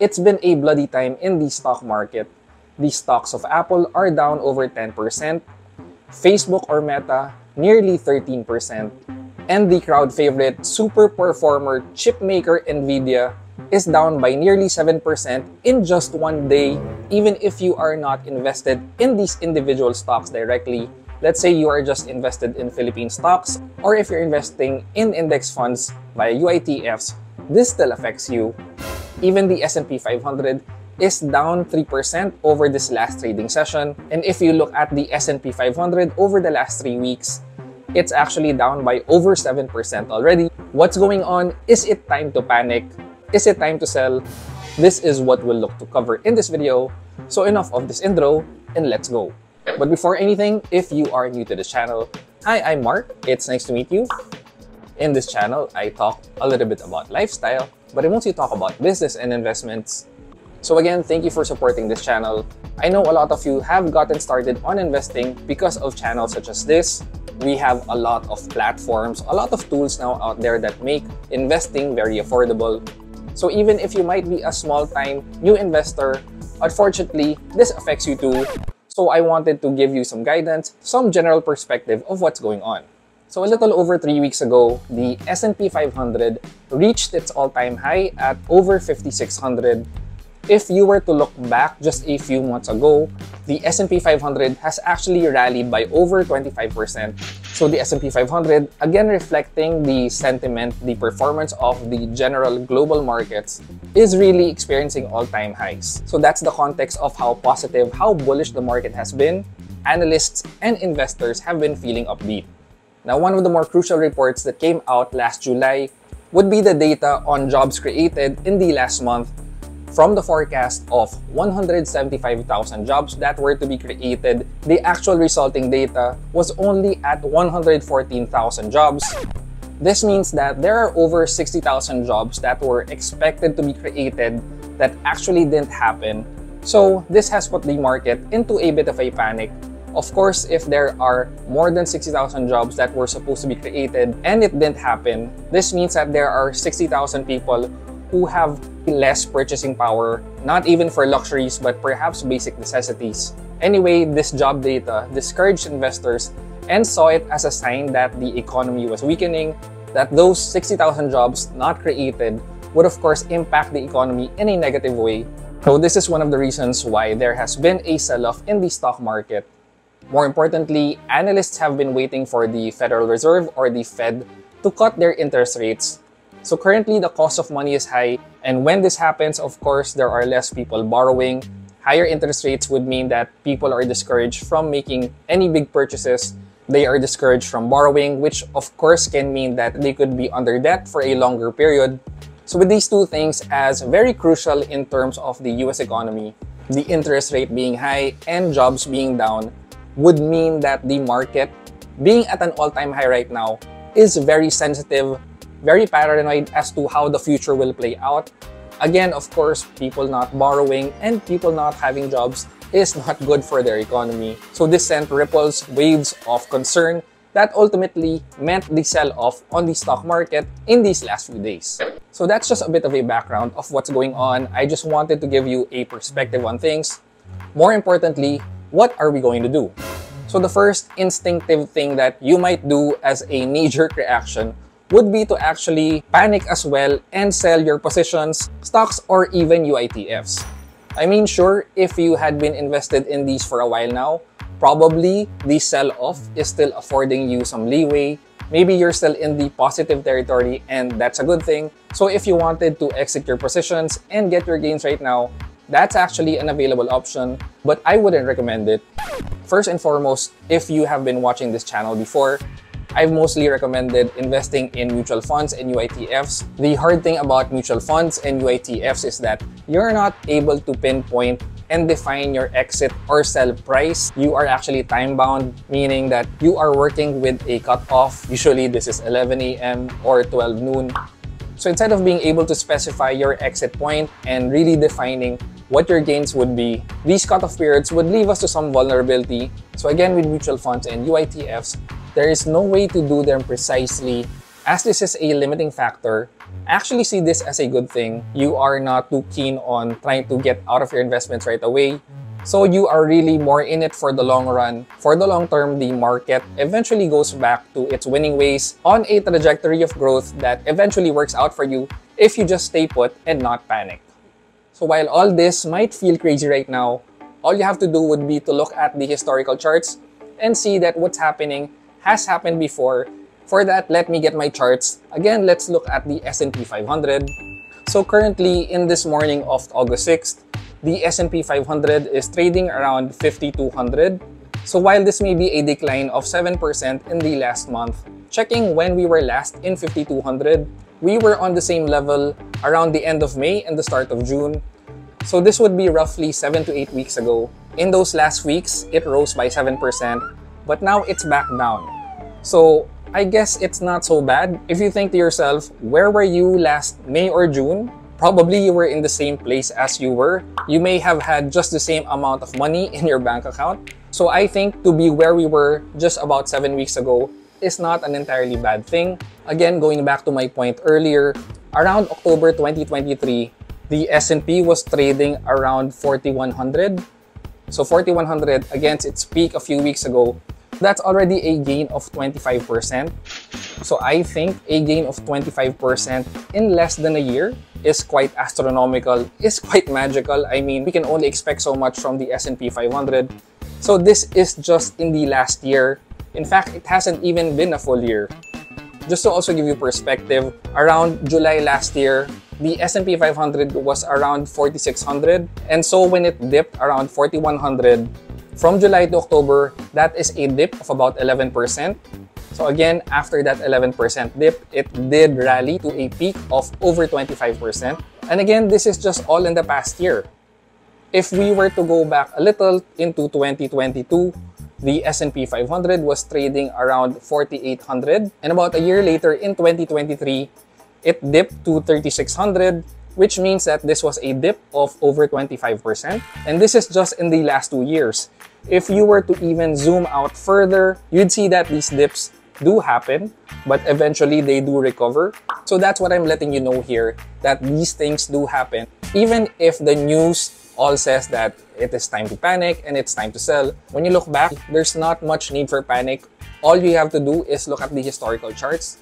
It's been a bloody time in the stock market. The stocks of Apple are down over 10%, Facebook or Meta nearly 13%, and the crowd favorite super performer chip maker Nvidia is down by nearly 7% in just one day, even if you are not invested in these individual stocks directly. Let's say you are just invested in Philippine stocks, or if you're investing in index funds via UITFs, this still affects you. Even the S&P 500 is down 3% over this last trading session. And if you look at the S&P 500 over the last 3 weeks, it's actually down by over 7% already. What's going on? Is it time to panic? Is it time to sell? This is what we'll look to cover in this video. So enough of this intro and let's go. But before anything, if you are new to this channel, hi, I'm Mark. It's nice to meet you. In this channel, I talk a little bit about lifestyle, but I mostly talk about business and investments. So again, thank you for supporting this channel. I know a lot of you have gotten started on investing because of channels such as this. We have a lot of platforms, a lot of tools now out there that make investing very affordable. So even if you might be a small-time new investor, unfortunately, this affects you too. So I wanted to give you some guidance, some general perspective of what's going on. So a little over three weeks ago, the S&P 500 reached its all-time high at over 5,600 if you were to look back just a few months ago, the S&P 500 has actually rallied by over 25%. So the S&P 500, again reflecting the sentiment, the performance of the general global markets, is really experiencing all-time highs. So that's the context of how positive, how bullish the market has been. Analysts and investors have been feeling upbeat. Now, one of the more crucial reports that came out last July would be the data on jobs created in the last month from the forecast of 175,000 jobs that were to be created, the actual resulting data was only at 114,000 jobs. This means that there are over 60,000 jobs that were expected to be created that actually didn't happen. So this has put the market into a bit of a panic. Of course, if there are more than 60,000 jobs that were supposed to be created and it didn't happen, this means that there are 60,000 people who have less purchasing power, not even for luxuries, but perhaps basic necessities. Anyway, this job data discouraged investors and saw it as a sign that the economy was weakening, that those 60,000 jobs not created would of course impact the economy in a negative way. So this is one of the reasons why there has been a sell-off in the stock market. More importantly, analysts have been waiting for the Federal Reserve or the Fed to cut their interest rates so currently, the cost of money is high. And when this happens, of course, there are less people borrowing. Higher interest rates would mean that people are discouraged from making any big purchases. They are discouraged from borrowing, which of course can mean that they could be under debt for a longer period. So with these two things as very crucial in terms of the US economy, the interest rate being high and jobs being down would mean that the market being at an all-time high right now is very sensitive very paranoid as to how the future will play out. Again, of course, people not borrowing and people not having jobs is not good for their economy. So this sent ripples, waves of concern that ultimately meant the sell-off on the stock market in these last few days. So that's just a bit of a background of what's going on. I just wanted to give you a perspective on things. More importantly, what are we going to do? So the first instinctive thing that you might do as a knee-jerk reaction would be to actually panic as well and sell your positions, stocks, or even UITFs. I mean, sure, if you had been invested in these for a while now, probably the sell-off is still affording you some leeway. Maybe you're still in the positive territory and that's a good thing. So if you wanted to exit your positions and get your gains right now, that's actually an available option, but I wouldn't recommend it. First and foremost, if you have been watching this channel before, I've mostly recommended investing in mutual funds and UITFs. The hard thing about mutual funds and UITFs is that you're not able to pinpoint and define your exit or sell price. You are actually time bound, meaning that you are working with a cutoff. Usually this is 11 a.m. or 12 noon. So instead of being able to specify your exit point and really defining what your gains would be, these cutoff periods would leave us to some vulnerability. So again, with mutual funds and UITFs, there is no way to do them precisely As this is a limiting factor, actually see this as a good thing. You are not too keen on trying to get out of your investments right away. So you are really more in it for the long run. For the long term, the market eventually goes back to its winning ways on a trajectory of growth that eventually works out for you if you just stay put and not panic. So while all this might feel crazy right now, all you have to do would be to look at the historical charts and see that what's happening has happened before. For that, let me get my charts. Again, let's look at the S&P 500. So currently, in this morning of August 6th, the S&P 500 is trading around 5200. So while this may be a decline of 7% in the last month, checking when we were last in 5200, we were on the same level around the end of May and the start of June. So this would be roughly 7 to 8 weeks ago. In those last weeks, it rose by 7%, but now it's back down. So I guess it's not so bad. If you think to yourself, where were you last May or June? Probably you were in the same place as you were. You may have had just the same amount of money in your bank account. So I think to be where we were just about 7 weeks ago is not an entirely bad thing. Again, going back to my point earlier, around October 2023, the S&P was trading around 4100. So 4100 against its peak a few weeks ago, that's already a gain of 25%. So I think a gain of 25% in less than a year is quite astronomical, is quite magical. I mean, we can only expect so much from the S&P 500. So this is just in the last year. In fact, it hasn't even been a full year. Just to also give you perspective, around July last year, the S&P 500 was around 4600 and so when it dipped around 4100 from July to October, that is a dip of about 11%. So again, after that 11% dip, it did rally to a peak of over 25%. And again, this is just all in the past year. If we were to go back a little into 2022, the S&P 500 was trading around 4,800. And about a year later, in 2023, it dipped to 3,600, which means that this was a dip of over 25%. And this is just in the last two years. If you were to even zoom out further, you'd see that these dips do happen, but eventually they do recover. So that's what I'm letting you know here, that these things do happen. Even if the news all says that it is time to panic and it's time to sell, when you look back, there's not much need for panic. All you have to do is look at the historical charts.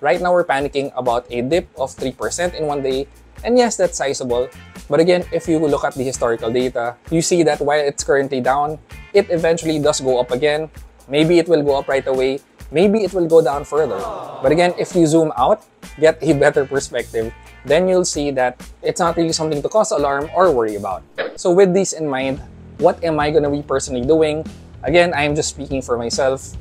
Right now, we're panicking about a dip of 3% in one day. And yes, that's sizable. But again, if you look at the historical data, you see that while it's currently down, it eventually does go up again. Maybe it will go up right away, maybe it will go down further. But again, if you zoom out, get a better perspective, then you'll see that it's not really something to cause alarm or worry about. So with this in mind, what am I going to be personally doing? Again, I'm just speaking for myself.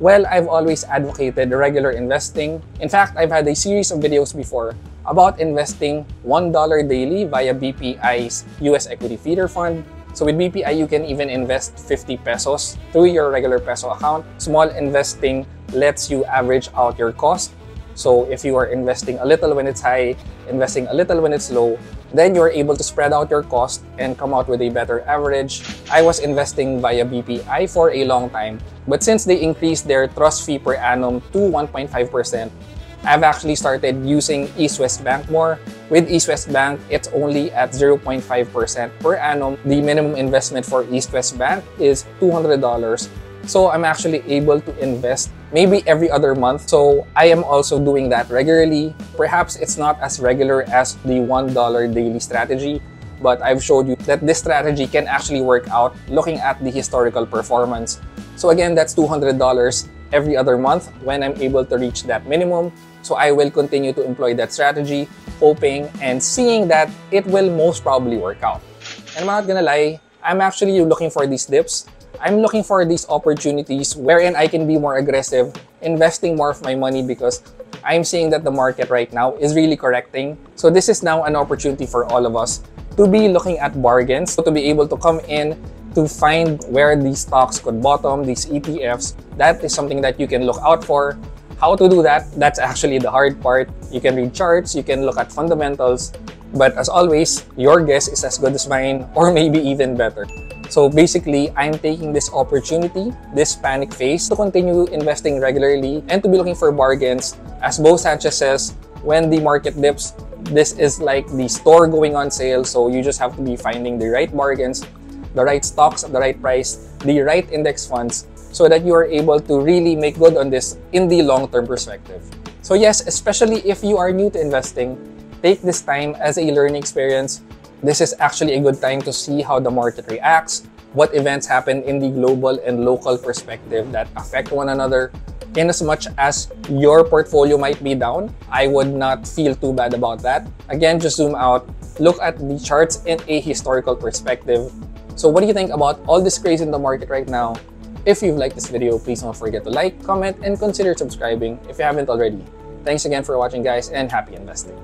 Well, I've always advocated regular investing. In fact, I've had a series of videos before about investing $1 daily via BPI's US Equity Feeder Fund so with BPI, you can even invest 50 pesos through your regular peso account. Small investing lets you average out your cost. So if you are investing a little when it's high, investing a little when it's low, then you're able to spread out your cost and come out with a better average. I was investing via BPI for a long time, but since they increased their trust fee per annum to 1.5%, I've actually started using East West Bank more. With East West Bank, it's only at 0.5% per annum. The minimum investment for East West Bank is $200. So I'm actually able to invest maybe every other month. So I am also doing that regularly. Perhaps it's not as regular as the $1 daily strategy, but I've showed you that this strategy can actually work out looking at the historical performance. So again, that's $200 every other month when I'm able to reach that minimum. So I will continue to employ that strategy, hoping and seeing that it will most probably work out. And I'm not gonna lie, I'm actually looking for these dips. I'm looking for these opportunities wherein I can be more aggressive, investing more of my money because I'm seeing that the market right now is really correcting. So this is now an opportunity for all of us to be looking at bargains, so to be able to come in to find where these stocks could bottom, these ETFs. That is something that you can look out for how to do that, that's actually the hard part. You can read charts, you can look at fundamentals, but as always, your guess is as good as mine or maybe even better. So basically, I'm taking this opportunity, this panic phase, to continue investing regularly and to be looking for bargains. As Bo Sanchez says, when the market dips, this is like the store going on sale. So you just have to be finding the right bargains, the right stocks at the right price, the right index funds, so that you are able to really make good on this in the long-term perspective. So yes, especially if you are new to investing, take this time as a learning experience. This is actually a good time to see how the market reacts, what events happen in the global and local perspective that affect one another. In as much as your portfolio might be down, I would not feel too bad about that. Again, just zoom out, look at the charts in a historical perspective. So what do you think about all this craze in the market right now? If you've liked this video, please don't forget to like, comment, and consider subscribing if you haven't already. Thanks again for watching guys and happy investing.